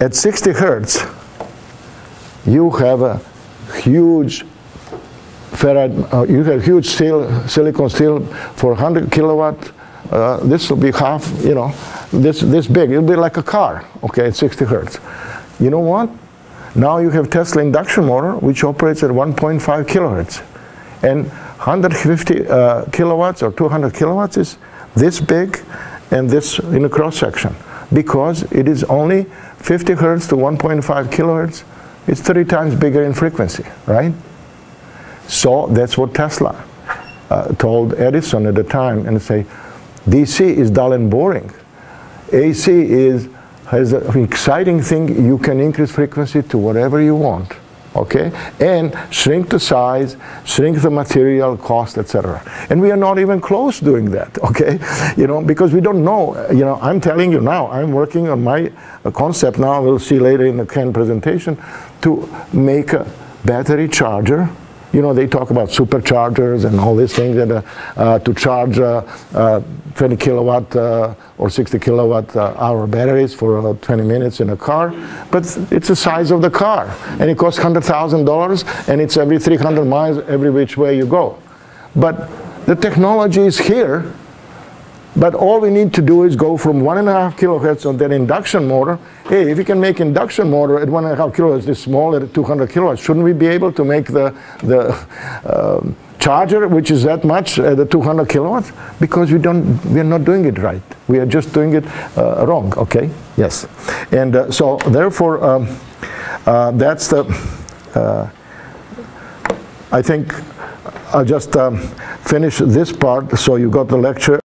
at 60 hertz, you have a huge ferrite, uh, you have huge steel, silicon steel for 100 kilowatt. Uh, this will be half, you know, this, this big. It'll be like a car, okay, at 60 hertz. You know what? Now you have Tesla induction motor, which operates at 1.5 kilohertz. And 150 uh, kilowatts or 200 kilowatts is this big and this in a cross section because it is only 50 hertz to 1.5 kilohertz. It's 30 times bigger in frequency, right? So that's what Tesla uh, told Edison at the time and say, DC is dull and boring. AC is has an exciting thing. You can increase frequency to whatever you want, okay? And shrink the size, shrink the material cost, etc. And we are not even close doing that, okay? You know, because we don't know. You know, I'm telling you now. I'm working on my uh, concept now. We'll see later in the Ken presentation to make a battery charger you know, they talk about superchargers and all these things that, uh, uh, to charge uh, uh 20 kilowatt uh, or 60 kilowatt uh, hour batteries for 20 minutes in a car. But it's the size of the car. And it costs $100,000 and it's every 300 miles every which way you go. But the technology is here but all we need to do is go from one and a half kilohertz on that induction motor. Hey, if you can make induction motor at one and a half kilohertz this small at 200 kilowatts, shouldn't we be able to make the, the um, charger, which is that much at the 200 kilowatts? Because we don't, we're not doing it right. We are just doing it uh, wrong, okay? Yes. And uh, so therefore, um, uh, that's the, uh, I think I'll just um, finish this part so you got the lecture.